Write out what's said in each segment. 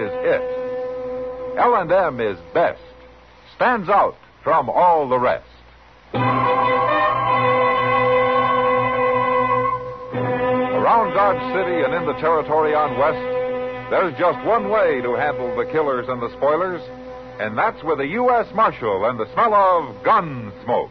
is it. L&M is best. Stands out from all the rest. Around Dodge City and in the territory on West, there's just one way to handle the killers and the spoilers, and that's with a U.S. Marshal and the smell of gun smoke.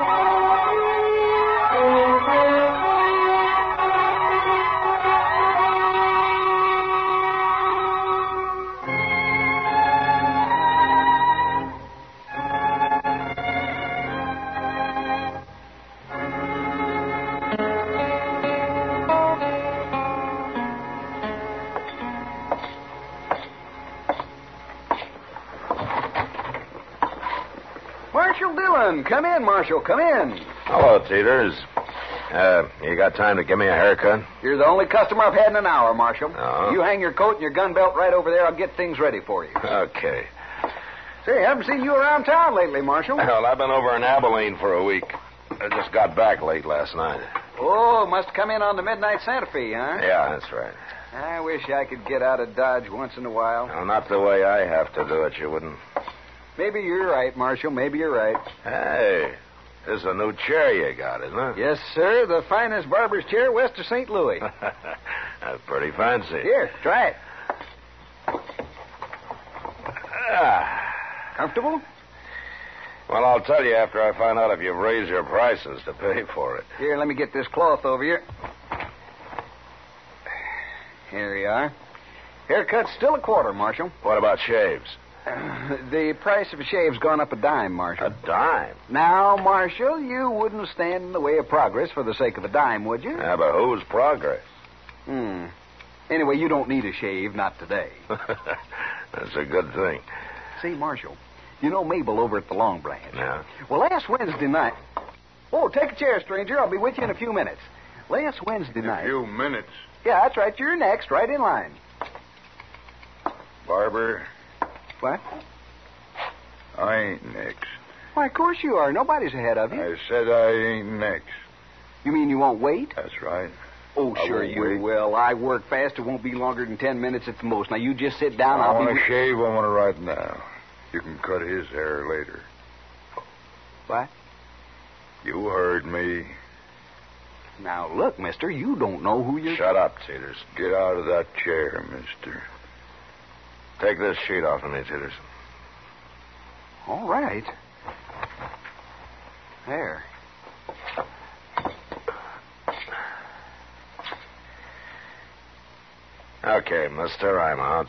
Marshal Dillon, come in, Marshal, come in. Hello, Teeters. Uh, you got time to give me a haircut? You're the only customer I've had in an hour, Marshal. Oh. You hang your coat and your gun belt right over there. I'll get things ready for you. Okay. Say, I haven't seen you around town lately, Marshal. Well, I've been over in Abilene for a week. I just got back late last night. Oh, must come in on the midnight Santa Fe, huh? Yeah, that's right. I wish I could get out of Dodge once in a while. Well, not the way I have to do it, you wouldn't. Maybe you're right, Marshal. Maybe you're right. Hey, this is a new chair you got, isn't it? Yes, sir. The finest barber's chair west of St. Louis. That's pretty fancy. Here, try it. Ah. Comfortable? Well, I'll tell you after I find out if you've raised your prices to pay for it. Here, let me get this cloth over you. Here you are. Haircut's still a quarter, Marshal. What about shaves? Uh, the price of a shave's gone up a dime, Marshal. A dime. Now, Marshal, you wouldn't stand in the way of progress for the sake of a dime, would you? Yeah, but who's progress? Hmm. Anyway, you don't need a shave, not today. That's a good thing. See, Marshal, you know Mabel over at the Long Branch. Yeah. Well, last Wednesday night. Oh, take a chair, stranger. I'll be with you in a few minutes. Last Wednesday night. A few minutes. Yeah, that's right. You're next, right in line. Barber, What? I ain't next. Why, of course you are. Nobody's ahead of you. I said I ain't next. You mean you won't wait? That's right. Oh, I sure you wait. will. I work fast. It won't be longer than ten minutes at the most. Now, you just sit down. I I'll want be... to shave. I want to right now. You can cut his hair later. What? You heard me. Now, look, mister, you don't know who you're... Shut up, Teeters. Get out of that chair, mister. Take this sheet off of me, Teeters. All right. There. Okay, mister, I'm out.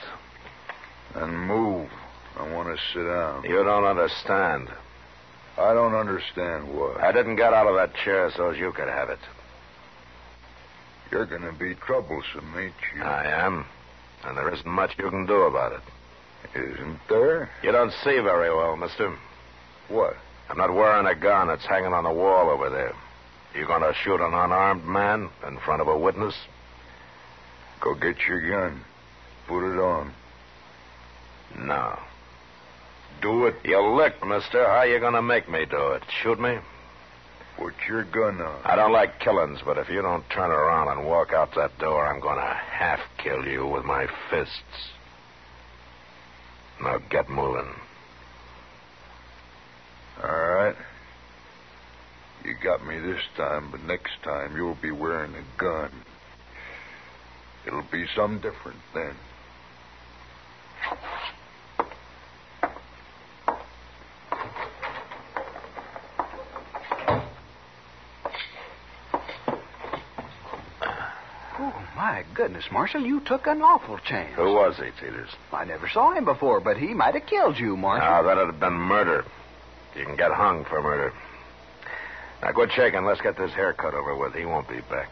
And move. I want to sit down. You don't understand. I don't understand what. I didn't get out of that chair so as you could have it. You're going to be troublesome, ain't you? I am. And there isn't much you can do about it. Isn't there? You don't see very well, mister. What? I'm not wearing a gun. It's hanging on the wall over there. You going to shoot an unarmed man in front of a witness? Go get your gun. Put it on. No. Do it. You licked, mister. How you going to make me do it? Shoot me? Put your gun on. I don't like killings, but if you don't turn around and walk out that door, I'm going to half kill you with my fists. Now get moving. All right. You got me this time, but next time you'll be wearing a gun. It'll be some different then. Oh, my goodness, Marshal, you took an awful chance. Who was he, Teeters? I never saw him before, but he might have killed you, Marshal. Ah, that'd have been murder. You can get hung for murder. Now, quit shaking. Let's get this haircut over with. He won't be back.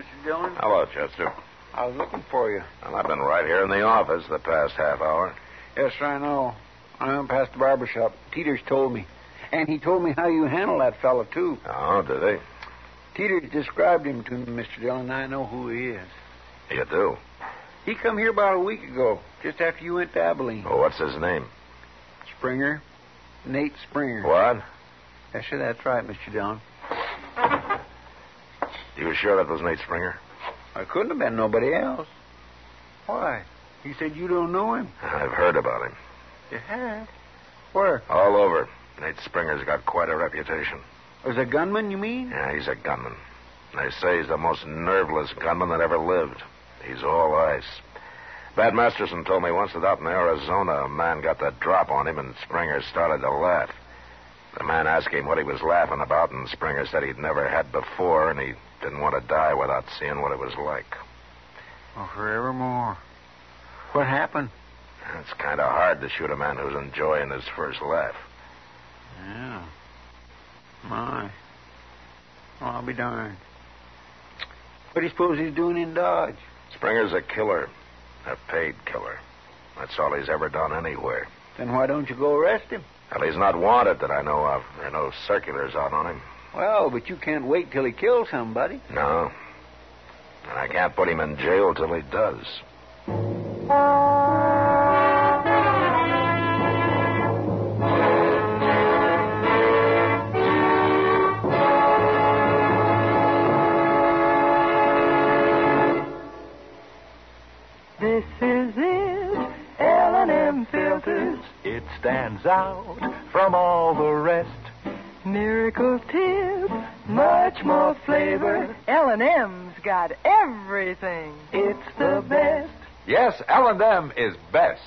Mr. Dillon, Hello, Chester. I was looking for you. Well, I've been right here in the office the past half hour. Yes, sir, I know. I am past the barber shop. Teeters told me. And he told me how you handle that fellow, too. Oh, did he? Teeters described him to me, Mr. Dillon, and I know who he is. You do? He come here about a week ago, just after you went to Abilene. Well, what's his name? Springer. Nate Springer. What? Yes, sir, that's right, Mr. Dillon. You sure that was Nate Springer? I couldn't have been nobody else. Why? He said you don't know him. I've heard about him. You have? Where? All over. Nate Springer's got quite a reputation. Was a gunman, you mean? Yeah, he's a gunman. They say he's the most nerveless gunman that ever lived. He's all ice. Bat Masterson told me once that out in Arizona, a man got the drop on him, and Springer started to laugh. The man asked him what he was laughing about, and Springer said he'd never had before, and he didn't want to die without seeing what it was like. Oh, forevermore. What happened? It's kind of hard to shoot a man who's enjoying his first laugh. Yeah. My. Well, I'll be darned. What do you suppose he's doing in Dodge? Springer's a killer, a paid killer. That's all he's ever done anywhere. Then why don't you go arrest him? Well, he's not wanted that I know of. There are no circulars out on him. Well, but you can't wait till he kills somebody. No. And I can't put him in jail till he does. Out from all the rest. Miracle tip, much more flavor. L&M's got everything. It's the best. Yes, L&M is best.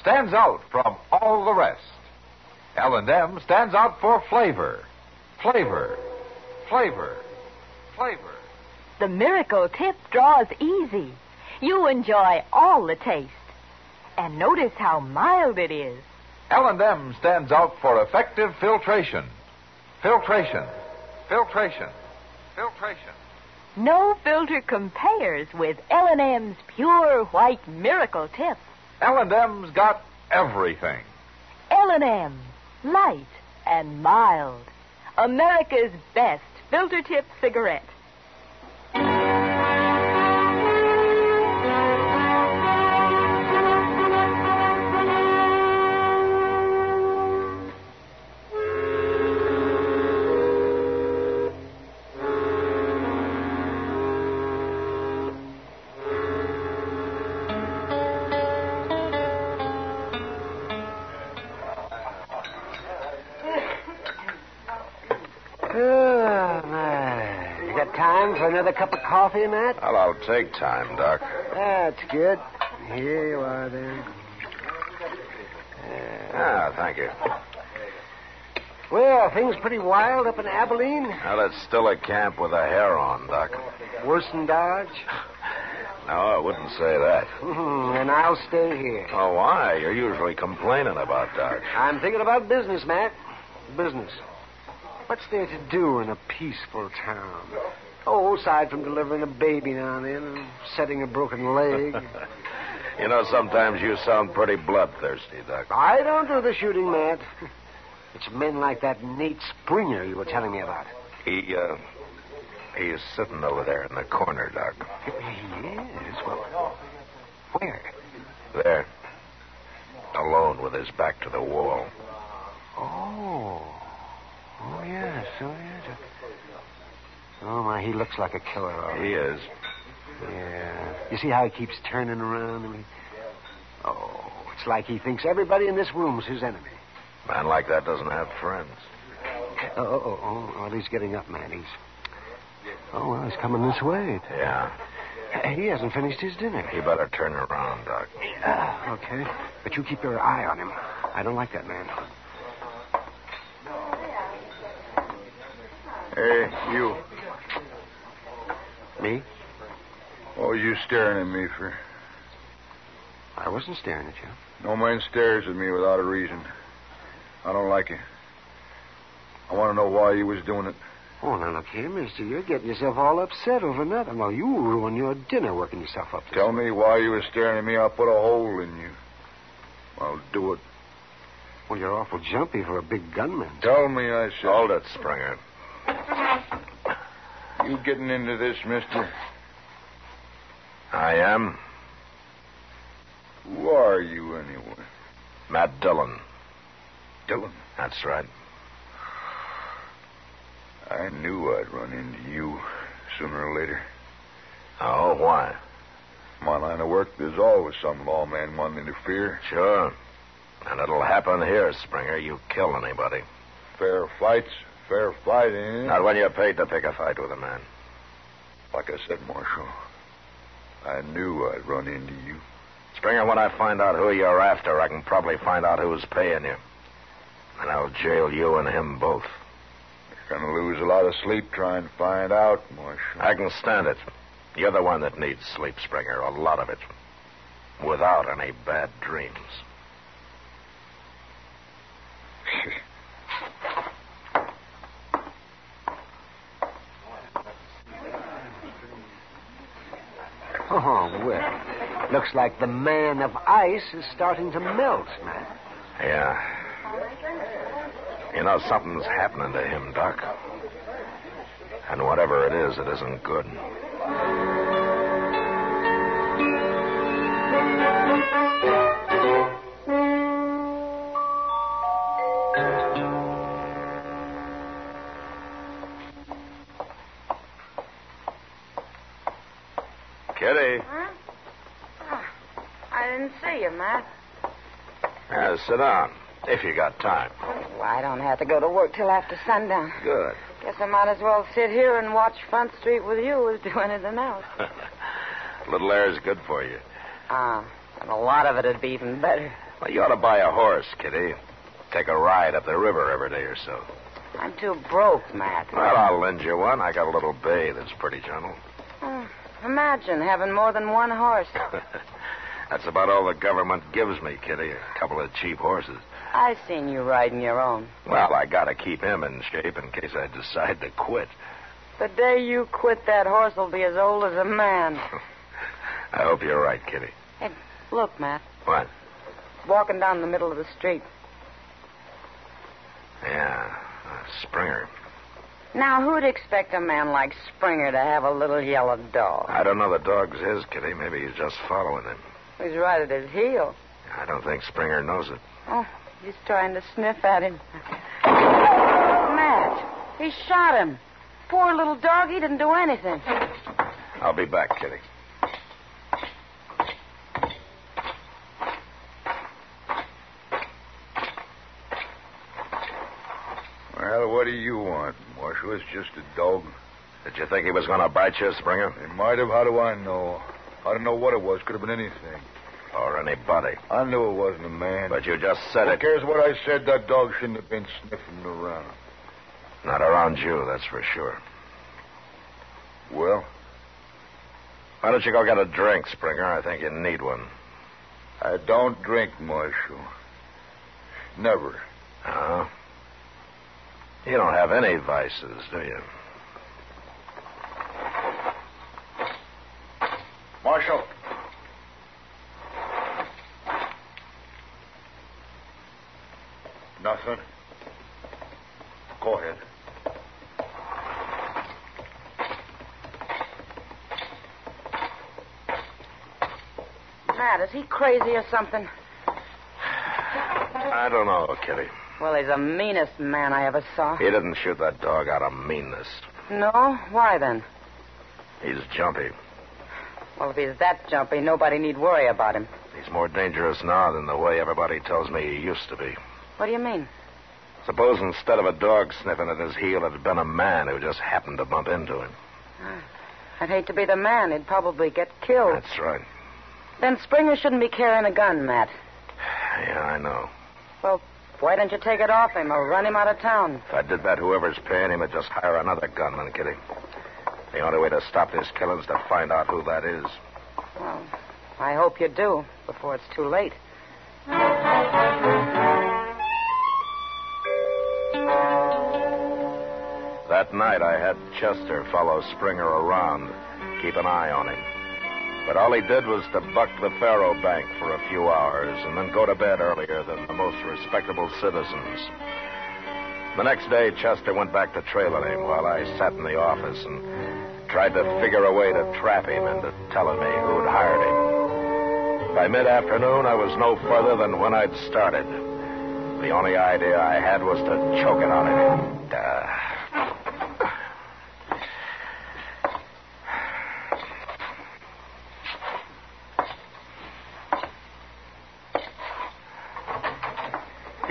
Stands out from all the rest. L&M stands out for flavor. Flavor. Flavor. Flavor. The miracle tip draws easy. You enjoy all the taste. And notice how mild it is. L&M stands out for effective filtration. Filtration. Filtration. Filtration. No filter compares with L&M's pure white miracle tip. L&M's got everything. L&M, light and mild. America's best filter tip cigarette. Another cup of coffee, Matt? Well, I'll take time, Doc. That's good. Here you are, then. Ah, thank you. Well, things pretty wild up in Abilene. Well, it's still a camp with a hair on, Doc. Worse than Dodge. No, I wouldn't say that. Hmm, and I'll stay here. Oh, why? You're usually complaining about Doc. I'm thinking about business, Matt. Business. What's there to do in a peaceful town? Oh, aside from delivering a baby now and then and setting a broken leg. you know, sometimes you sound pretty bloodthirsty, Doc. I don't do the shooting, Matt. It's men like that Nate Springer you were telling me about. He, uh, he is sitting over there in the corner, Doc. He is? well, where? There. Alone with his back to the wall. Oh. Oh, yes. Oh, yes. Oh, my, he looks like a killer. all right. He is. Yeah. You see how he keeps turning around? I mean, oh, it's like he thinks everybody in this room's his enemy. Man like that doesn't have friends. Oh, oh, oh, oh, oh he's getting up, man. He's Oh, well, he's coming this way. Yeah. He hasn't finished his dinner. You better turn around, Doc. Yeah, okay. But you keep your eye on him. I don't like that man. Hey, you. Me? Oh, you staring at me for. I wasn't staring at you. No man stares at me without a reason. I don't like it. I want to know why you was doing it. Oh, now look here, mister. You're getting yourself all upset over nothing. Well, you ruin your dinner working yourself up. Tell me why you was staring at me. I'll put a hole in you. I'll do it. Well, you're awful jumpy for a big gunman. Tell me, I said. Hold it, Springer. You getting into this, mister? I am Who are you, anyway? Matt Dillon. Dillon. That's right. I knew I'd run into you sooner or later. Oh, why? My line of work, there's always some lawman wanting to interfere. Sure. And it'll happen here, Springer. You kill anybody. Fair fights, fair fight, it? Not when you're paid to pick a fight with a man. Like I said, Marshal, I knew I'd run into you. Springer, when I find out who you're after, I can probably find out who's paying you. And I'll jail you and him both. You're going to lose a lot of sleep trying to find out, Marshal. I can stand it. You're the one that needs sleep, Springer. A lot of it. Without any bad dreams. Oh, well. Looks like the man of ice is starting to melt, man. Yeah. You know, something's happening to him, Doc. And whatever it is, it isn't good. Kitty. Huh? Oh, I didn't see you, Matt. Uh, sit down, if you got time. Well, I don't have to go to work till after sundown. Good. Guess I might as well sit here and watch Front Street with you as do anything else. Little air's good for you. Ah, and a lot of it'd be even better. Well, you ought to buy a horse, Kitty. Take a ride up the river every day or so. I'm too broke, Matt. Well, I'll lend you one. I got a little bay that's pretty gentle. Imagine having more than one horse. That's about all the government gives me, Kitty. A couple of cheap horses. I've seen you riding your own. Well, I gotta keep him in shape in case I decide to quit. The day you quit, that horse will be as old as a man. I hope you're right, Kitty. Hey, look, Matt. What? Walking down the middle of the street. Yeah, Springer. Now, who'd expect a man like Springer to have a little yellow dog? I don't know the dog's his, Kitty. Maybe he's just following him. He's right at his heel. I don't think Springer knows it. Oh, he's trying to sniff at him. Matt, he shot him. Poor little dog, he didn't do anything. I'll be back, Kitty. Well, what do you want, It's just a dog. Did you think he was going to bite you, Springer? He might have. How do I know? I don't know what it was. Could have been anything. Or anybody? I knew it wasn't a man. But you just said Who it. cares what I said? That dog shouldn't have been sniffing around. Not around you, that's for sure. Well, Why don't you go get a drink, Springer? I think you need one. I don't drink, Marshal. Never. Uh-huh. You don't have any vices, do you? Marshal. Nothing. Go ahead. Matt, is he crazy or something? I don't know, Kitty. Well, he's the meanest man I ever saw. He didn't shoot that dog out of meanness. No? Why then? He's jumpy. Well, if he's that jumpy, nobody need worry about him. He's more dangerous now than the way everybody tells me he used to be. What do you mean? Suppose instead of a dog sniffing at his heel, it had been a man who just happened to bump into him. Ah, I'd hate to be the man. He'd probably get killed. That's right. Then Springer shouldn't be carrying a gun, Matt. Yeah, I know. Well, why don't you take it off him or run him out of town? If I did that, whoever's paying him would just hire another gunman, Kitty. The only way to stop this killing's to find out who that is. Well, I hope you do before it's too late. That night, I had Chester follow Springer around, keep an eye on him. But all he did was to buck the Faro Bank for a few hours and then go to bed earlier than the most respectable citizens. The next day, Chester went back to trailing him while I sat in the office and tried to figure a way to trap him into telling me who'd hired him. By mid afternoon, I was no further than when I'd started. The only idea I had was to choke it of him. Uh,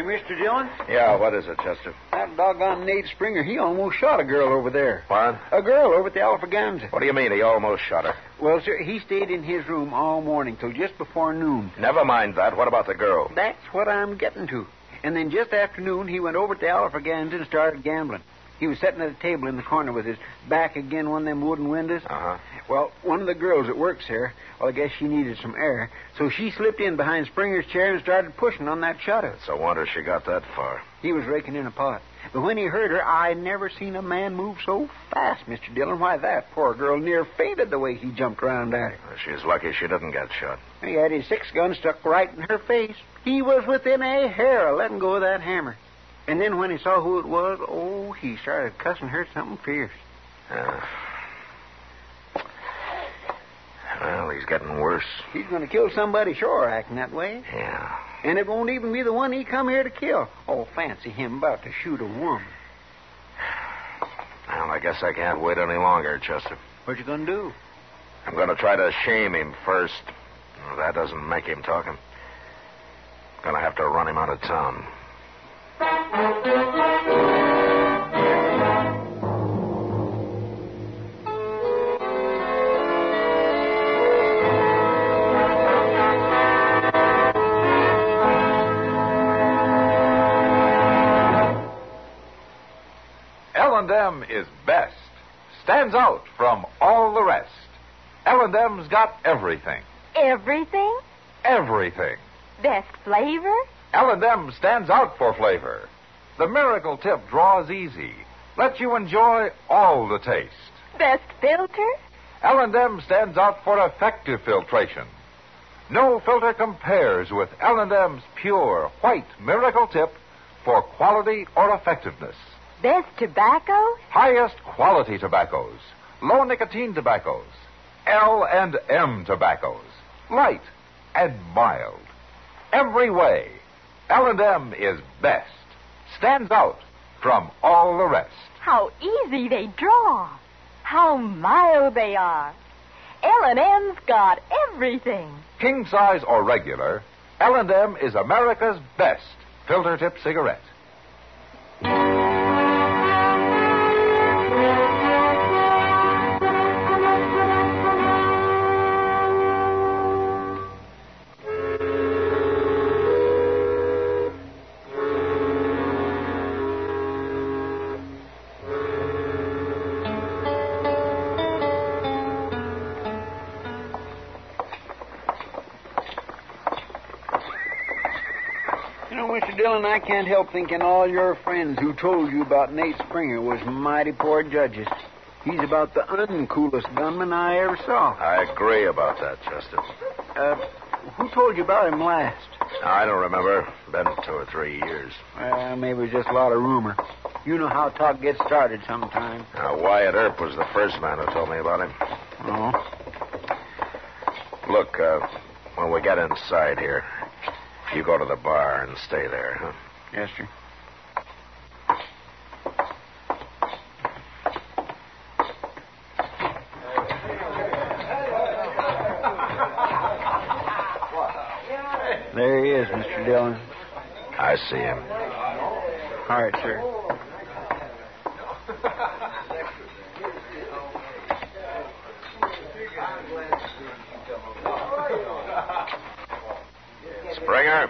Mr. Dillon, yeah, what is it, Chester? that doggone Nate Springer, he almost shot a girl over there. What? A girl over at the Alafraganza. What do you mean he almost shot her? Well, sir, he stayed in his room all morning till just before noon. Never mind that. What about the girl? That's what I'm getting to. And then just after noon, he went over to the Alafraganza and started gambling. He was sitting at a table in the corner with his back again one of them wooden windows. Uh huh. Well, one of the girls that works here, well, I guess she needed some air, so she slipped in behind Springer's chair and started pushing on that shutter. It's a wonder she got that far. He was raking in a pot. But when he heard her, I never seen a man move so fast, Mr. Dillon. Why, that poor girl near fainted the way he jumped around at her. She's lucky she didn't get shot. He had his six gun stuck right in her face. He was within a hair of letting go of that hammer. And then when he saw who it was, oh, he started cussing her something fierce. Uh, well, he's getting worse. He's going to kill somebody, sure, acting that way. Yeah. And it won't even be the one he come here to kill. Oh, fancy him about to shoot a woman. Well, I guess I can't wait any longer, Chester. What you going to do? I'm going to try to shame him first. If that doesn't make him talk. I'm going to have to run him out of town. L&M is best. Stands out from all the rest. L&M's got everything. Everything? Everything. Best flavor? L&M stands out for flavor. The miracle tip draws easy. Lets you enjoy all the taste. Best filter? L&M stands out for effective filtration. No filter compares with L&M's pure white miracle tip for quality or effectiveness. Best tobacco? Highest quality tobaccos, low nicotine tobaccos, L and M tobaccos, light and mild. Every way, L&M is best. Stands out from all the rest. How easy they draw. How mild they are. L&M's got everything. King size or regular, L&M is America's best filter tip cigarette. Dillon, I can't help thinking all your friends who told you about Nate Springer was mighty poor judges. He's about the uncoolest gunman I ever saw. I agree about that, Chester. Uh, who told you about him last? I don't remember. Been two or three years. Well, maybe it was just a lot of rumor. You know how talk gets started sometimes. Now, Wyatt Earp was the first man who told me about him. Oh? Look, uh, when we get inside here, you go to the bar and stay there, huh? Yes, sir. There he is, Mr. Dillon. I see him. All right, sir. Springer?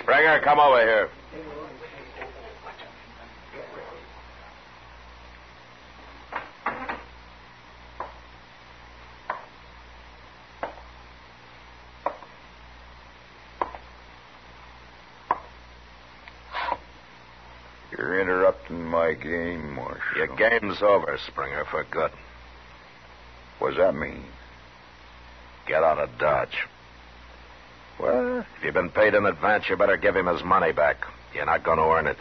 Springer, come over here. You're interrupting my game, Marshal. Your game's over, Springer, for good. What does that mean? Get out of Dodge. Well, If you've been paid in advance, you better give him his money back. You're not going to earn it.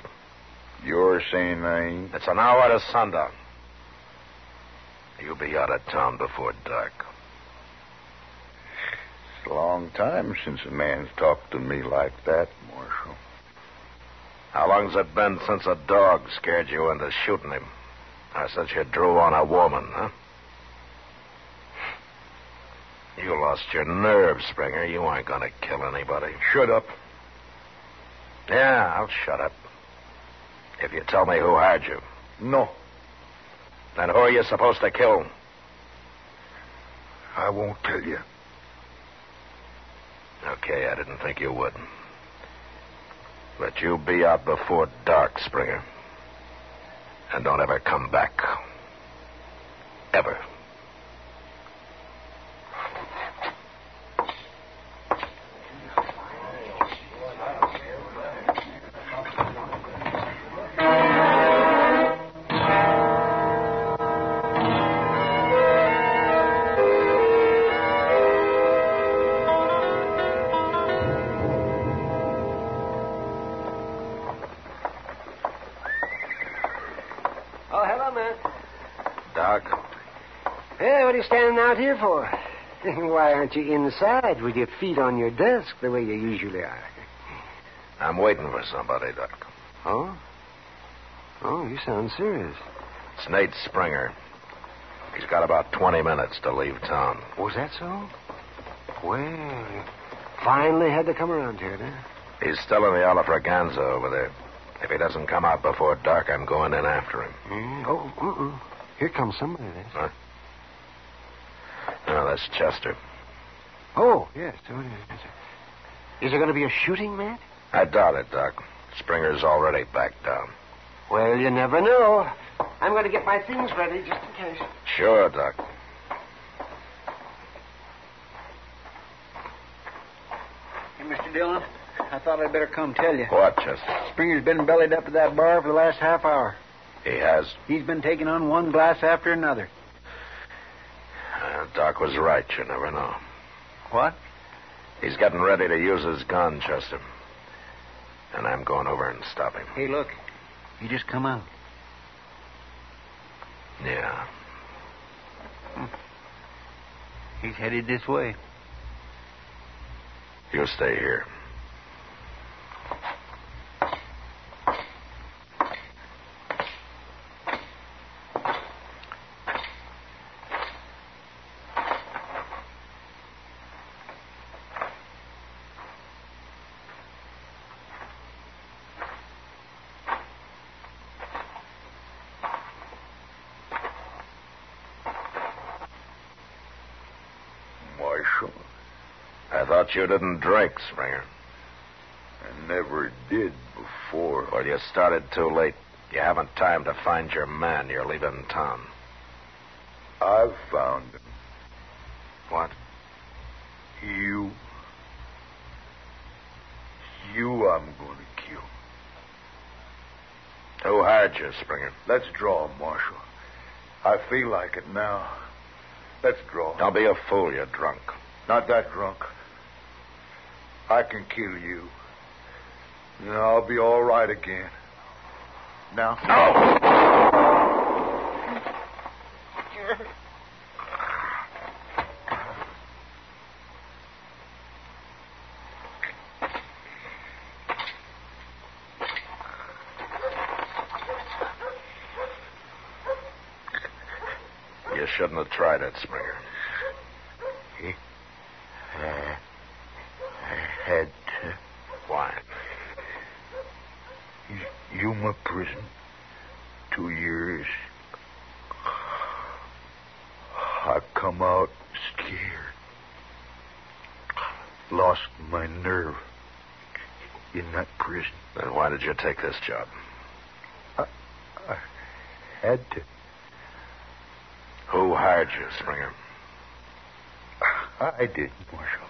You're saying I ain't? It's an hour to sundown. You'll be out of town before dark. It's a long time since a man's talked to me like that, Marshal. How long's it been since a dog scared you into shooting him? Or since you drew on a woman, huh? You lost your nerve, Springer. You aren't going to kill anybody. Shut up. Yeah, I'll shut up. If you tell me who hired you. No, Then who are you supposed to kill? I won't tell you. Okay, I didn't think you would. But you be out before dark, Springer. And don't ever come back. Ever. Standing out here for? Why aren't you inside with your feet on your desk the way you usually are? I'm waiting for somebody, Doc. Oh? Oh, you sound serious. It's Nate Springer. He's got about 20 minutes to leave town. Was that so? Well, finally had to come around here, huh? He's still in the Alafraganza over there. If he doesn't come out before dark, I'm going in after him. Mm, oh, uh-uh. Here comes somebody, then. Huh? No, that's Chester. Oh, yes. so it is. Yes, sir. Is there going to be a shooting, Matt? I doubt it, Doc. Springer's already backed down. Well, you never know. I'm going to get my things ready just in case. Sure, Doc. Hey, Mr. Dillon, I thought I'd better come tell you. What, Chester? Springer's been bellied up at that bar for the last half hour. He has. He's been taking on one glass after another. Doc was right. You never know. What? He's getting ready to use his gun, Chester. And I'm going over and stop him. Hey, look. He just come out. Yeah. Hmm. He's headed this way. You stay here. Marshal, I thought you didn't drink, Springer. I never did before. Well, you started too late. You haven't time to find your man. You're leaving town. I've found him. What? You. You I'm going to kill. Who hired you, Springer? Let's draw, Marshal. I feel like it now. Let's draw. Don't be a fool. You're drunk. Not that drunk. I can kill you. And I'll be all right again. Now. No! You shouldn't have tried it, Springer. Uh, I had to. Why? Yuma prison. Two years. I come out scared. Lost my nerve. in that prison. Then why did you take this job? I had to. Who hired you, Springer? I did, Marshal.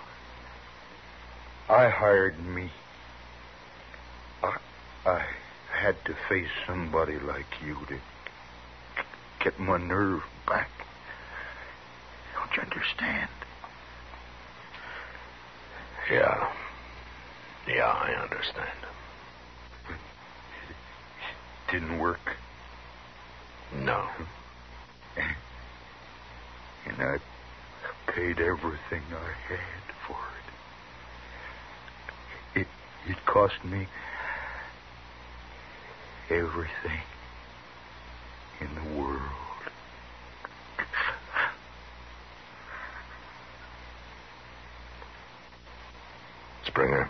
I hired me. I, I had to face somebody like you to get my nerve back. Don't you understand? Yeah. Yeah, I understand. Didn't work. No. And I paid everything I had for it. It it cost me everything in the world. Springer.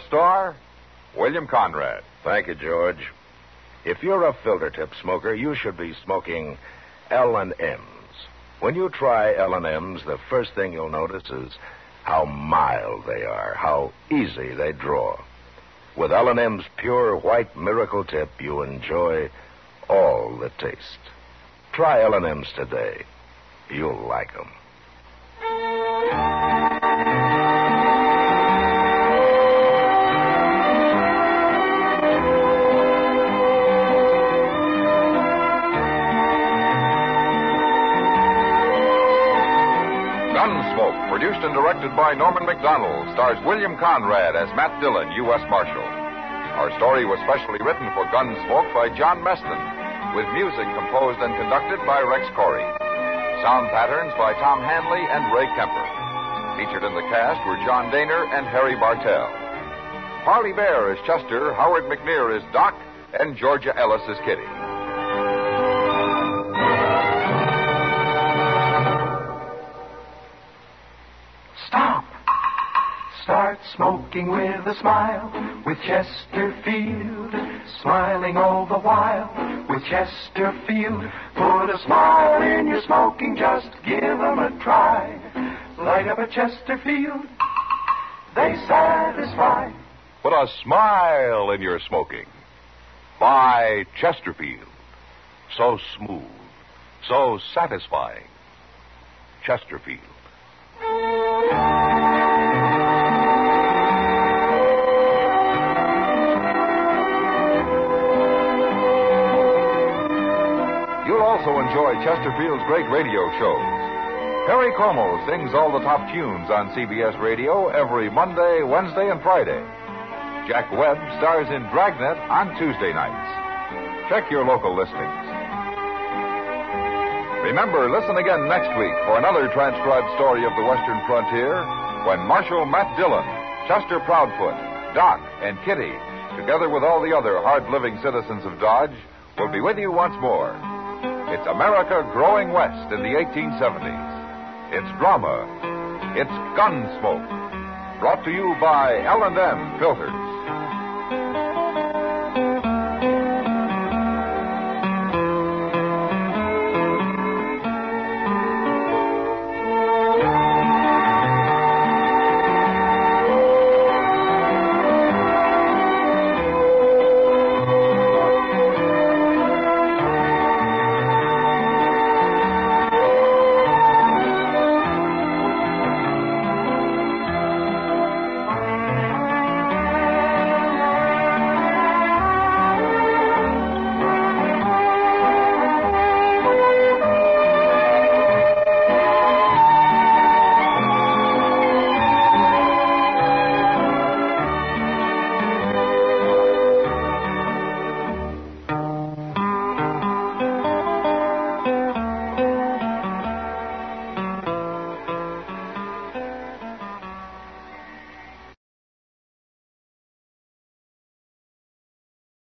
Star, William Conrad. Thank you, George. If you're a filter tip smoker, you should be smoking L&M's. When you try L&M's, the first thing you'll notice is how mild they are, how easy they draw. With L&M's pure white miracle tip, you enjoy all the taste. Try L&M's today. You'll like 'em. Gunsmoke, produced and directed by Norman Macdonnell, stars William Conrad as Matt Dillon, U.S. Marshal. Our story was specially written for Gunsmoke by John Meston, with music composed and conducted by Rex Koury. Sound patterns by Tom Hanley and Ray Kemper. Featured in the cast were John Dehner and Harry Bartell. Parley Baer is Chester, Howard McNear is Doc, and Georgia Ellis is Kitty. Smoking with a smile with Chesterfield. Smiling all the while with Chesterfield. Put a smile in your smoking, just give 'em a try. Light up a Chesterfield, they satisfy. Put a smile in your smoking. Buy Chesterfield. So smooth, so satisfying. Chesterfield. Also enjoy Chesterfield's great radio shows. Perry Como sings all the top tunes on CBS Radio every Monday, Wednesday, and Friday. Jack Webb stars in Dragnet on Tuesday nights. Check your local listings. Remember, listen again next week for another transcribed story of the Western frontier when Marshal Matt Dillon, Chester Proudfoot, Doc, and Kitty, together with all the other hard living citizens of Dodge, will be with you once more. It's America growing west in the 1870s. It's drama. It's Gunsmoke. Brought to you by L&M Filters.